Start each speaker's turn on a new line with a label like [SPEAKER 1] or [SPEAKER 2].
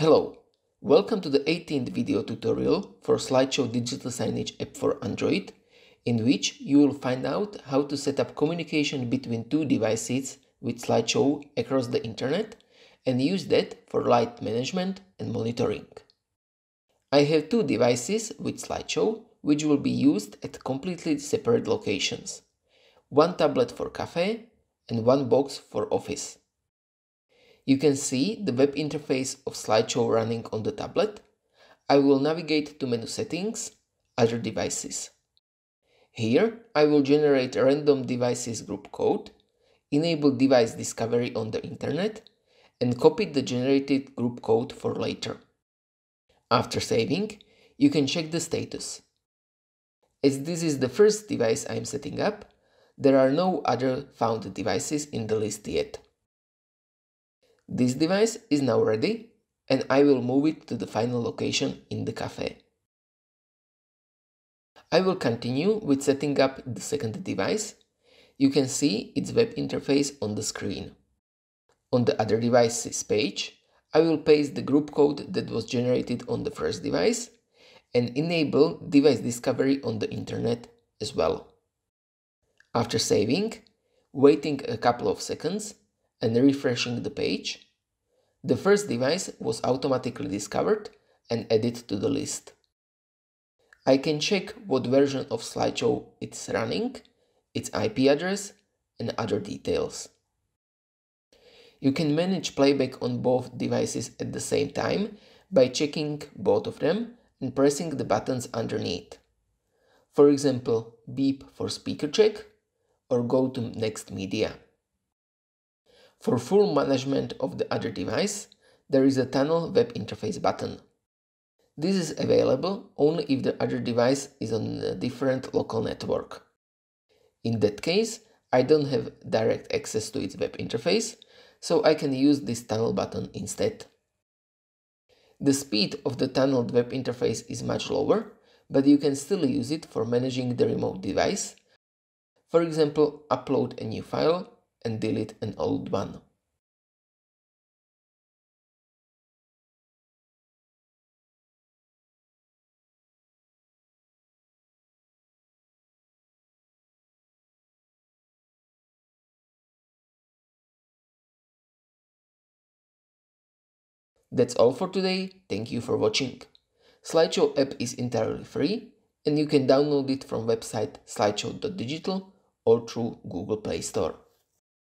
[SPEAKER 1] Hello, welcome to the 18th video tutorial for Slideshow Digital Signage app for Android, in which you will find out how to set up communication between two devices with Slideshow across the internet and use that for light management and monitoring. I have two devices with Slideshow which will be used at completely separate locations. One tablet for cafe and one box for office. You can see the web interface of slideshow running on the tablet. I will navigate to menu settings, other devices. Here I will generate a random devices group code, enable device discovery on the internet, and copy the generated group code for later. After saving, you can check the status. As this is the first device I am setting up, there are no other found devices in the list yet. This device is now ready and I will move it to the final location in the cafe. I will continue with setting up the second device. You can see its web interface on the screen. On the other devices page, I will paste the group code that was generated on the first device and enable device discovery on the internet as well. After saving, waiting a couple of seconds, and refreshing the page, the first device was automatically discovered and added to the list. I can check what version of slideshow it's running, its IP address, and other details. You can manage playback on both devices at the same time by checking both of them and pressing the buttons underneath. For example, beep for speaker check or go to next media. For full management of the other device, there is a tunnel web interface button. This is available only if the other device is on a different local network. In that case, I don't have direct access to its web interface, so I can use this tunnel button instead. The speed of the tunneled web interface is much lower, but you can still use it for managing the remote device. For example, upload a new file and delete an old one. That's all for today, thank you for watching. Slideshow app is entirely free and you can download it from website slideshow.digital or through Google Play Store.